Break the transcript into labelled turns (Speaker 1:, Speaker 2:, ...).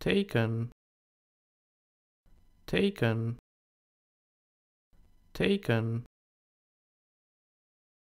Speaker 1: taken. Taken. Taken.